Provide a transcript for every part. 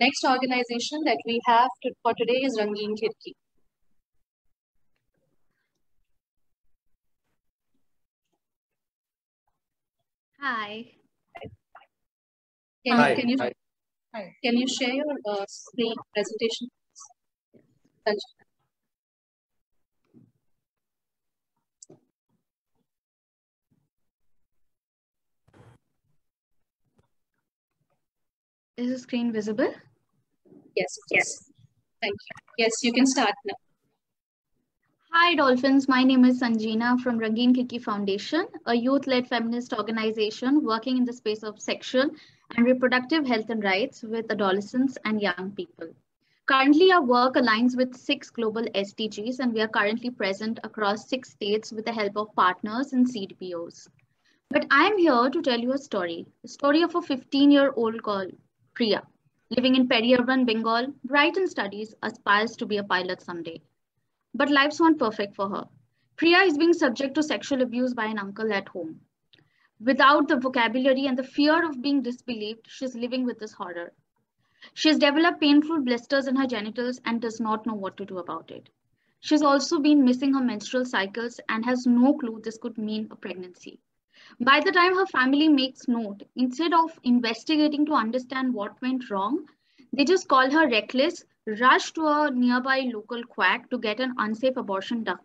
Next organization that we have to, for today is Rangeen Khidki. Hi. Can, Hi. You, can you Hi. can you share your uh, screen presentation? Sanjana? Is the screen visible? Yes, yes. Thank you. Yes, you can start now. Hi, Dolphins. My name is Sanjina from Rangeen Khidki Foundation, a youth-led feminist organization working in the space of sexual and reproductive health and rights with adolescents and young people. Currently, our work aligns with six global SDGs, and we are currently present across six states with the help of partners and CDPOs. But I'm here to tell you a story, the story of a 15-year-old girl, Priya, living in peri-urban Bengal, bright in studies, aspires to be a pilot someday. But life's not perfect for her. Priya is being subject to sexual abuse by an uncle at home. Without the vocabulary and the fear of being disbelieved, she's living with this horror. She has developed painful blisters in her genitals and does not know what to do about it. She's also been missing her menstrual cycles and has no clue this could mean a pregnancy. By the time her family makes note, instead of investigating to understand what went wrong, they just call her reckless, rush to a nearby local quack to get an unsafe abortion done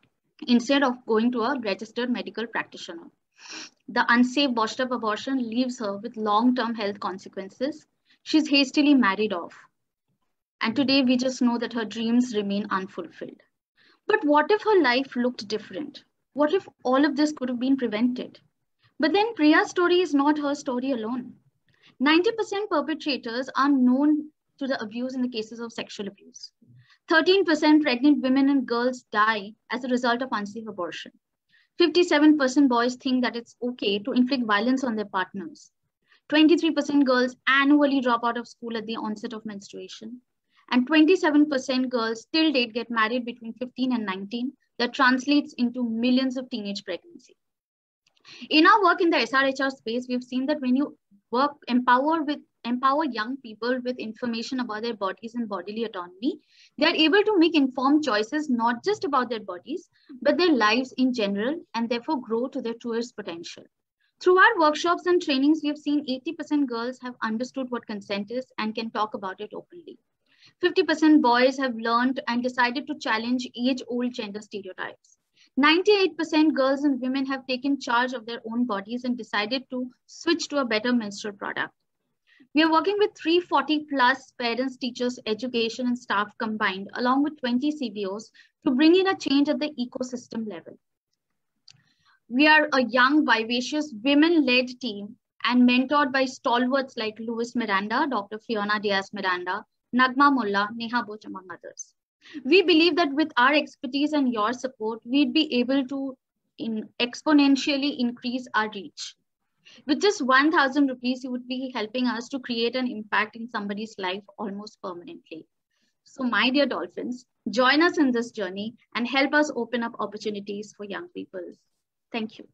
instead of going to a registered medical practitioner. The unsafe botched up abortion leaves her with long term health consequences. She's hastily married off. And today we just know that her dreams remain unfulfilled. But what if her life looked different? What if all of this could have been prevented? But then Priya's story is not her story alone. 90% perpetrators are known to the abuse in the cases of sexual abuse. 13% pregnant women and girls die as a result of unsafe abortion. 57% boys think that it's okay to inflict violence on their partners. 23% girls annually drop out of school at the onset of menstruation. And 27% girls till date get married between 15 and 19. That translates into millions of teenage pregnancy. In our work in the SRHR space, we've seen that when you work empower with empower young people with information about their bodies and bodily autonomy, they are able to make informed choices not just about their bodies, but their lives in general, and therefore grow to their truest potential. Through our workshops and trainings, we have seen 80% girls have understood what consent is and can talk about it openly. 50% boys have learned and decided to challenge age-old gender stereotypes. 98% girls and women have taken charge of their own bodies and decided to switch to a better menstrual product. We are working with 340 plus parents, teachers, education, and staff combined, along with 20 CBOs, to bring in a change at the ecosystem level. We are a young, vivacious, women led team and mentored by stalwarts like Luis Miranda, Dr. Fiona Diaz Miranda, Nagma Mullah, Neha Boch, among others. We believe that with our expertise and your support, we'd be able to in exponentially increase our reach. With just 1000 rupees, you would be helping us to create an impact in somebody's life almost permanently. So my dear dolphins, join us in this journey and help us open up opportunities for young people. Thank you.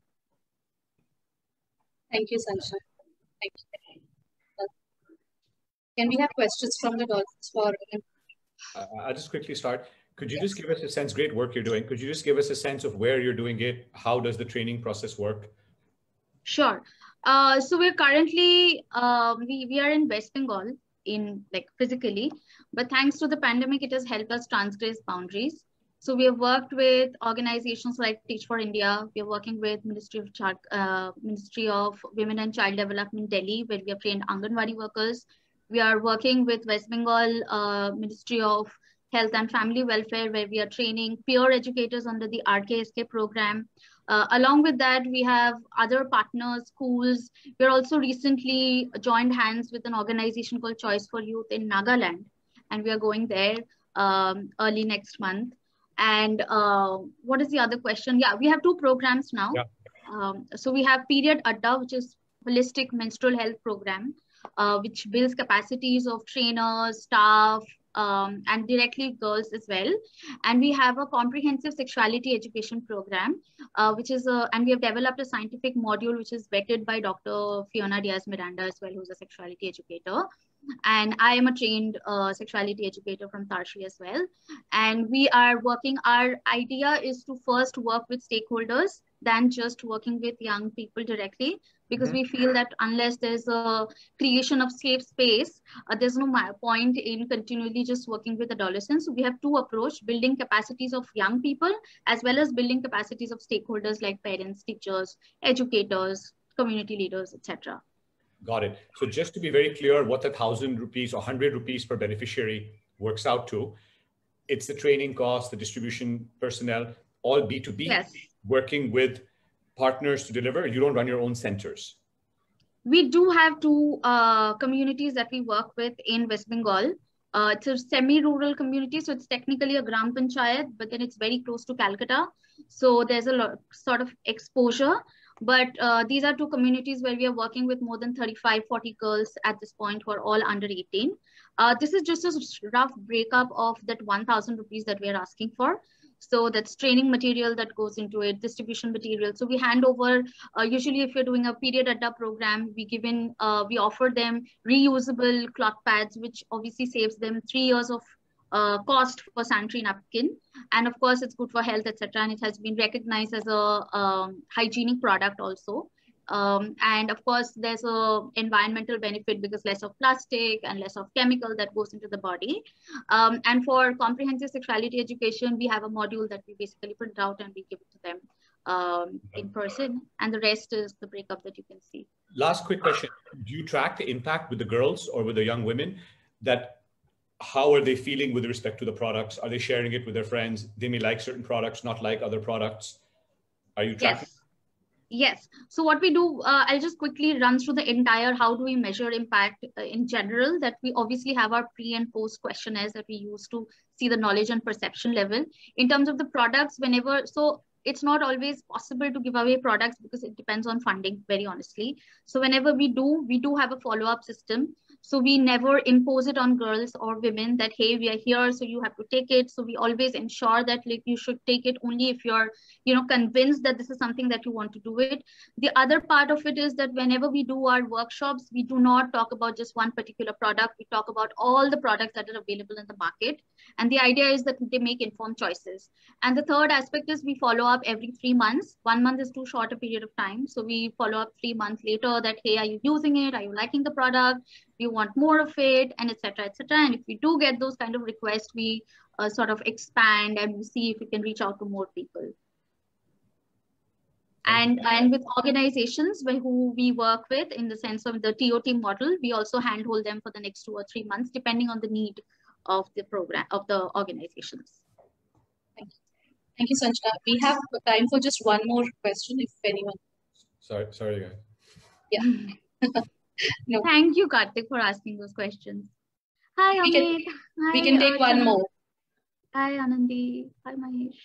Thank you, Sanjana. Thank you. Can we have questions from the dolphins for I'll just quickly start. Could you just give us a sense, great work you're doing. Could you just give us a sense of where you're doing it? How does the training process work? Sure. Uh, so we're currently, um, we, we are in West Bengal in like physically, but thanks to the pandemic, it has helped us transgress boundaries. So we have worked with organizations like Teach for India. We are working with Ministry of Child, uh, Ministry of Women and Child Development Delhi, where we have trained Anganwadi workers. We are working with West Bengal uh, Ministry of Health and Family Welfare, where we are training peer educators under the RKSK program. Uh, along with that, we have other partners, schools. We're also recently joined hands with an organization called Choice for Youth in Nagaland, and we are going there um, early next month. And uh, what is the other question? Yeah, we have two programs now. Yeah. Um, so we have Period Adda, which is holistic menstrual health program, uh, which builds capacities of trainers, staff, um, and directly girls as well. And we have a comprehensive sexuality education program, uh, which is a, and we have developed a scientific module which is vetted by Dr. Fiona Diaz Miranda as well, who's a sexuality educator. and I am a trained uh, sexuality educator from Tarshi as well. And we are working, our idea is to first work with stakeholders than just working with young people directly because mm-hmm. we feel that unless there's a creation of safe space uh, there's no point in continually just working with adolescents so we have two approach building capacities of young people as well as building capacities of stakeholders like parents teachers educators community leaders etc got it so just to be very clear what the 1000 rupees or 100 rupees per beneficiary works out to it's the training cost the distribution personnel all b2b yes. working with partners to deliver? You don't run your own centers. We do have two uh, communities that we work with in West Bengal. Uh, it's a semi-rural community, so it's technically a Gram Panchayat, but then it's very close to Calcutta. So there's a lot sort of exposure. But uh, these are two communities where we are working with more than 35, 40 girls at this point who are all under 18. Uh, this is just a rough breakup of that 1,000 rupees that we are asking for. So that's training material that goes into it, distribution material. So we hand over, uh, usually if you're doing a period at adda program, we given, uh, we offer them reusable cloth pads, which obviously saves them three years of uh, cost for sanitary napkin. And of course, it's good for health, etc. And it has been recognized as a um, hygienic product also. Um, and of course, there's a environmental benefit because less of plastic and less of chemical that goes into the body. Um, and for comprehensive sexuality education, we have a module that we basically print out and we give it to them um, in person. And the rest is the breakup that you can see. Last quick question. Do you track the impact with the girls or with the young women that how are they feeling with respect to the products? Are they sharing it with their friends? They may like certain products, not like other products. Are you tracking? Yes. Yes. So what we do, uh, I'll just quickly run through the entire how do we measure impact uh, in general that we obviously have our pre and post questionnaires that we use to see the knowledge and perception level. In terms of the products, whenever, so it's not always possible to give away products because it depends on funding, very honestly. So whenever we do, we do have a follow-up system so we never impose it on girls or women that, hey, we are here, so you have to take it. So we always ensure that like you should take it only if you're, you know, convinced that this is something that you want to do it. The other part of it is that whenever we do our workshops, we do not talk about just one particular product. We talk about all the products that are available in the market. And the idea is that they make informed choices. And the third aspect is we follow up every three months. One month is too short a period of time. So we follow up three months later that, hey, are you using it? Are you liking the product? Do you want more of it? And etc. etc. And if we do get those kind of requests, we uh, sort of expand and see if we can reach out to more people. And, and with organizations who we work with in the sense of the TOT model, we also handhold them for the next two or three months, depending on the need of the program of the organizations. Thank you. Thank you, Sanjana. We have time for just one more question, if anyone. Sorry, sorry, guys. Yeah. no. Thank you, Kartik, for asking those questions. Hi, we Amit. Can, Hi, we can take Arjuna. one more. Hi, Anandhi. Hi, Mahesh.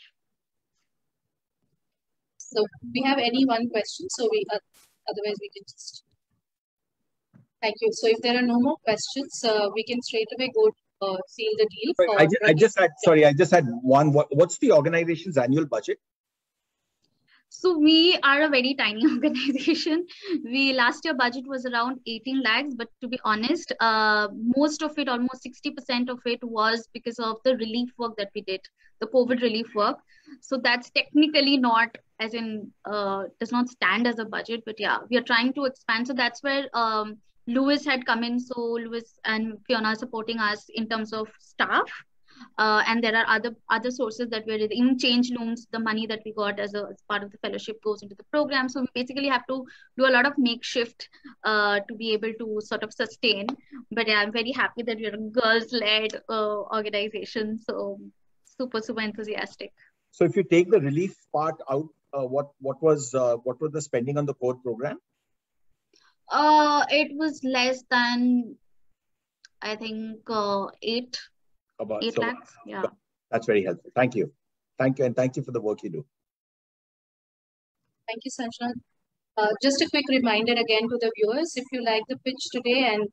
So we have any one question, so we uh, otherwise we can just. Thank you. So if there are no more questions, uh, we can straight away go uh, seal the deal. For I, just, I just had sorry, I just had one. What, what's the organization's annual budget? So we are a very tiny organization. We last year budget was around 18 lakhs, but to be honest, uh, most of it, almost 60% of it was because of the relief work that we did, the COVID relief work. So that's technically not as in uh, does not stand as a budget, but yeah, we are trying to expand. So that's where um, Luis had come in. So Luis and Fiona supporting us in terms of staff. Uh, and there are other other sources that we're in change loans the money that we got as, a, as part of the fellowship goes into the program. So we basically have to do a lot of makeshift uh, to be able to sort of sustain. But yeah, i'm very happy that we're a girls led uh, organization. So super super enthusiastic. So if you take the relief part out uh, what what was uh, what was the spending on the core program? Uh, it was less than, I think, uh, eight. About eight so, lakhs. Yeah. That's very helpful. Thank you. Thank you, and thank you for the work you do. Thank you, Sanjana. Uh, just a quick reminder again to the viewers, if you like the pitch today and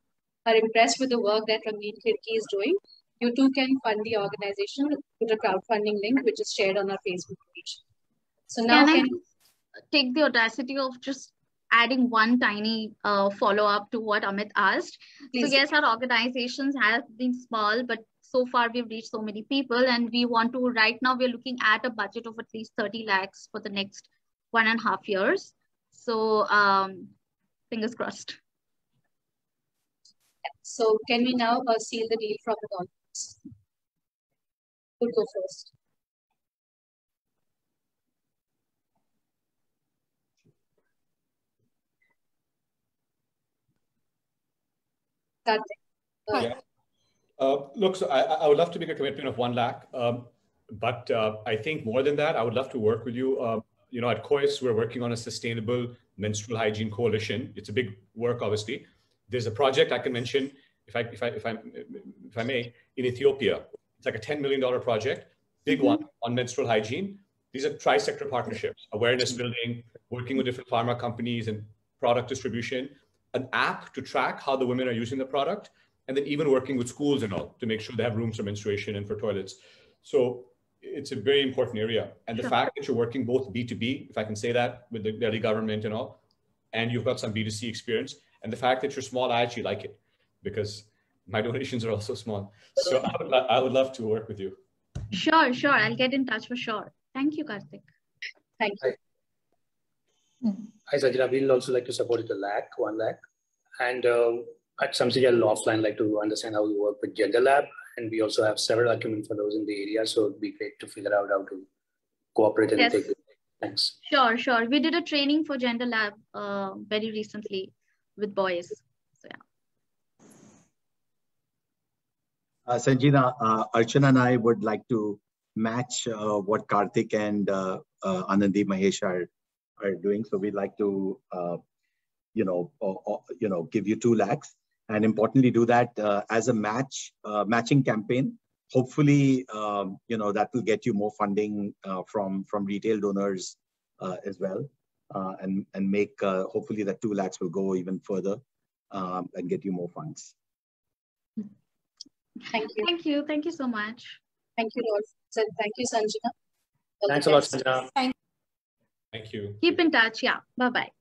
are impressed with the work that Rangeen Khidki is doing, you too can fund the organization with the crowdfunding link, which is shared on our Facebook page. So now can, can I take the audacity of just adding one tiny uh, follow up to what Amit asked. Please. So, yes, our organizations have been small, but so far we've reached so many people, and we want to, right now, we're looking at a budget of at least 30 lakhs for the next one and a half years. So, um, fingers crossed. So can we now uh, seal the deal from the audience? Who'll go first? Kartik. Uh, Yeah. Uh, look, so I, I would love to make a commitment of one lakh, um, but uh, I think more than that, I would love to work with you. Uh, you know, at Kois, we're working on a sustainable menstrual hygiene coalition. It's a big work, obviously. There's a project I can mention, if I if I if I if I may, in Ethiopia. It's like a ten million dollar project, big Mhm. one on menstrual hygiene. These are tri-sector partnerships, awareness building, working with different pharma companies and product distribution, an app to track how the women are using the product, and then even working with schools and all to make sure they have rooms for menstruation and for toilets. So it's a very important area. And the Sure. fact that you're working both B2B, if I can say that, with the Delhi government and all, and you've got some B2C experience, and the fact that you're small, I actually like it because my donations are also small. So I would, I would love to work with you. Sure, sure. I'll get in touch for sure. Thank you, Kartik. Thank you. Hi, Sajina. We'll also like to support it a lakh, one lakh. And um, at some stage, I'll offline like to understand how we work with Gender Lab. And we also have several acumen fellows in the area. So it'd be great to figure out how to cooperate and Yes. take it. Thanks. Sure, sure. We did a training for Gender Lab uh, very recently with boys. So, yeah. Uh, Sanjina, uh, Archana and I would like to match uh, what Kartik and uh, uh, Anandhi Mahesh are, are doing. So we'd like to, uh, you know, uh, uh, you know, give you two lakhs, and importantly, do that uh, as a match uh, matching campaign. Hopefully, um, you know, that will get you more funding uh, from from retail donors uh, as well, uh, and and make uh, hopefully that two lakhs will go even further um, and get you more funds. Thank you. Thank you. Thank you so much. Thank you, Lord. Thank you, Sanjana. Thanks a lot. Sanjana. Thank you. Keep in touch. Yeah. Bye bye.